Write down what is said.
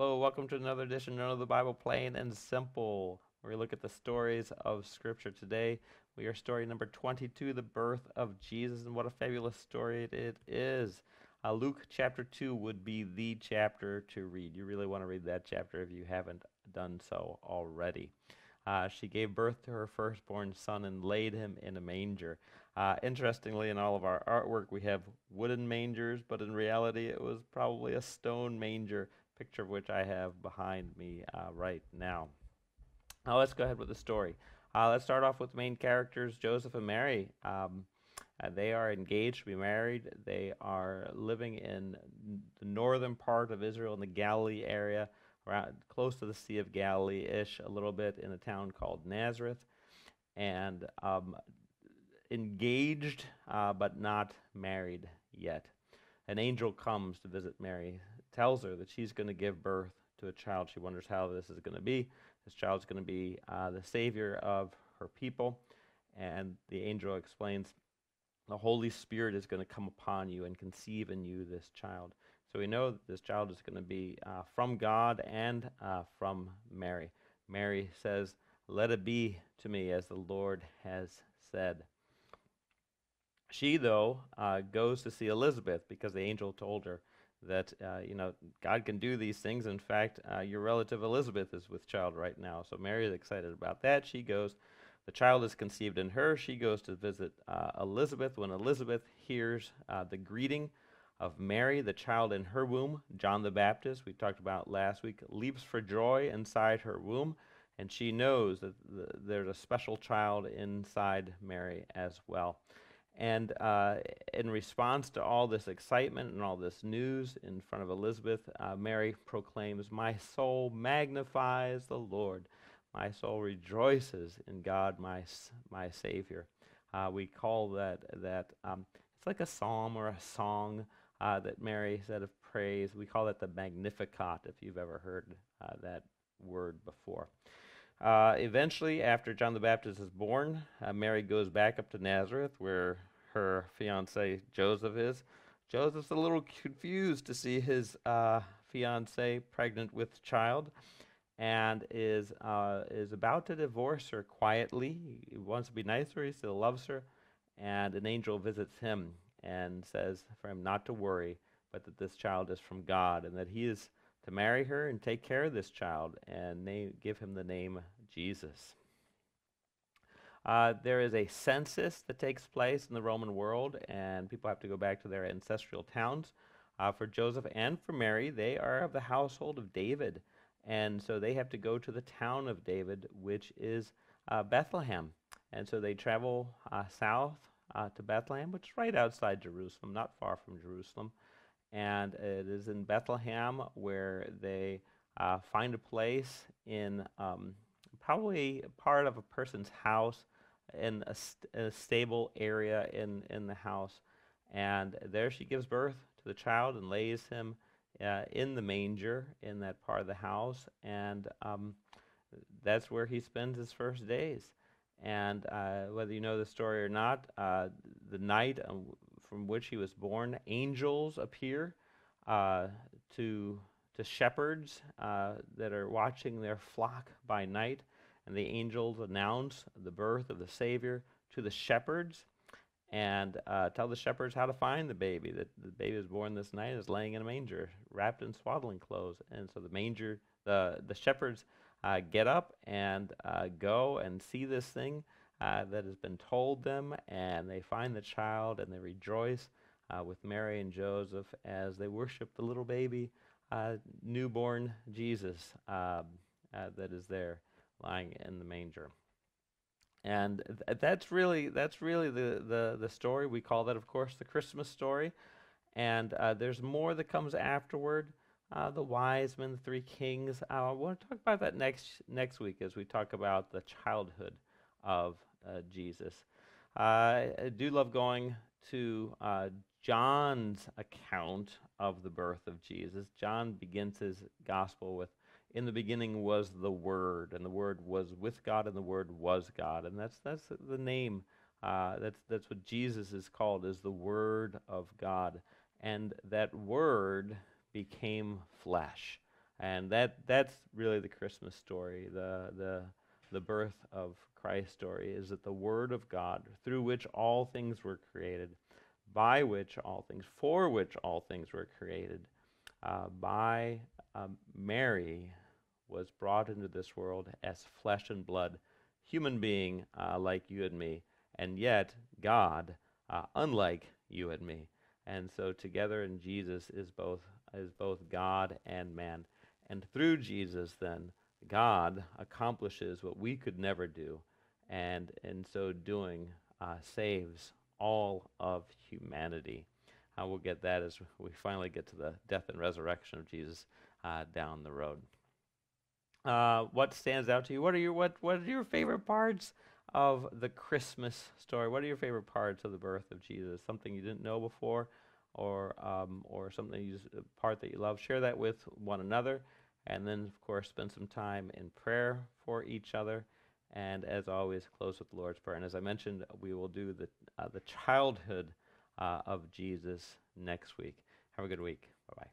Hello, welcome to another edition of the Bible Plain and Simple, where we look at the stories of Scripture. Today, we are story number 22, the birth of Jesus, and what a fabulous story it is. Uh, Luke chapter 2 would be the chapter to read. You really want to read that chapter if you haven't done so already. Uh, she gave birth to her firstborn son and laid him in a manger. Uh, interestingly, in all of our artwork, we have wooden mangers, but in reality, it was probably a stone manger, picture of which I have behind me uh, right now. Now, let's go ahead with the story. Uh, let's start off with main characters, Joseph and Mary. Um, uh, they are engaged to be married. They are living in the northern part of Israel in the Galilee area, around close to the Sea of Galilee ish, a little bit in a town called Nazareth. And um, engaged, uh, but not married yet. An angel comes to visit Mary, tells her that she's going to give birth to a child. She wonders how this is going to be. This child is going to be uh, the savior of her people. And the angel explains the Holy Spirit is going to come upon you and conceive in you this child. So we know that this child is going to be uh, from God and uh, from Mary. Mary says, Let it be to me as the Lord has said. She, though, uh, goes to see Elizabeth because the angel told her that, uh, you know, God can do these things. In fact, uh, your relative Elizabeth is with child right now. So Mary is excited about that. She goes the child is conceived in her. She goes to visit uh, Elizabeth. When Elizabeth hears uh, the greeting of Mary, the child in her womb, John the Baptist, we talked about last week, leaps for joy inside her womb, and she knows that the, there's a special child inside Mary as well. And uh, in response to all this excitement and all this news in front of Elizabeth, uh, Mary proclaims, My soul magnifies the Lord my soul rejoices in God, my, my Savior. Uh, we call that, that um, it's like a psalm or a song uh, that Mary said of praise. We call it the Magnificat, if you've ever heard uh, that word before. Uh, eventually, after John the Baptist is born, uh, Mary goes back up to Nazareth, where her fiance Joseph is. Joseph's a little confused to see his uh, fiance pregnant with child and is uh, is about to divorce her quietly. He wants to be nice to her. He still loves her, and an angel visits him and says for him not to worry, but that this child is from God, and that he is to marry her and take care of this child, and name, give him the name Jesus. Uh, there is a census that takes place in the Roman world, and people have to go back to their ancestral towns. Uh, for Joseph and for Mary, they are of the household of David. And so they have to go to the town of David, which is uh, Bethlehem. And so they travel uh, south uh, to Bethlehem, which is right outside Jerusalem, not far from Jerusalem. And it is in Bethlehem where they uh, find a place in um, probably part of a person's house in a, st- a stable area in, in the house. And there she gives birth to the child and lays him uh, in the manger in that part of the house, and um, that's where he spends his first days. And uh, whether you know the story or not, uh, the night from which he was born, angels appear uh, to to shepherds uh, that are watching their flock by night, and the angels announce the birth of the Savior to the shepherds and uh, tell the shepherds how to find the baby. That the baby is born this night is laying in a manger, wrapped in swaddling clothes. And so the manger, the the shepherds uh, get up and uh, go and see this thing uh, that has been told them, and they find the child and they rejoice uh, with Mary and Joseph as they worship the little baby, uh, newborn Jesus um, that is there lying in the manger and th- that's really that's really the, the the story. We call that, of course, the Christmas story. And uh, there's more that comes afterward. Uh, the wise men, the three kings. Uh, I want to talk about that next next week as we talk about the childhood of uh, Jesus. I do love going to uh, John's account of the birth of Jesus. John begins his gospel with in the beginning was the Word, and the Word was with God, and the Word was God, and that's that's the name. Uh, that's that's what Jesus is called, is the Word of God, and that Word became flesh. And that that's really the Christmas story, the the the birth of Christ story is that the word of God through which all things were created, by which all things, for which all things were created, uh, by um, Mary was brought into this world as flesh and blood, human being uh, like you and me, and yet God, uh, unlike you and me. And so together in Jesus is both is both God and man. And through Jesus, then, God accomplishes what we could never do, and in so doing, uh, saves all of humanity. Uh, we'll get that as we finally get to the death and resurrection of Jesus uh, down the road. Uh, what stands out to you? What are your what What are your favorite parts of the Christmas story? What are your favorite parts of the birth of Jesus? Something you didn't know before, or um, or something you, a part that you love? Share that with one another. And then, of course, spend some time in prayer for each other. And as always, close with the Lord's Prayer. And as I mentioned, we will do the, uh, the childhood uh, of Jesus next week. Have a good week. Bye bye.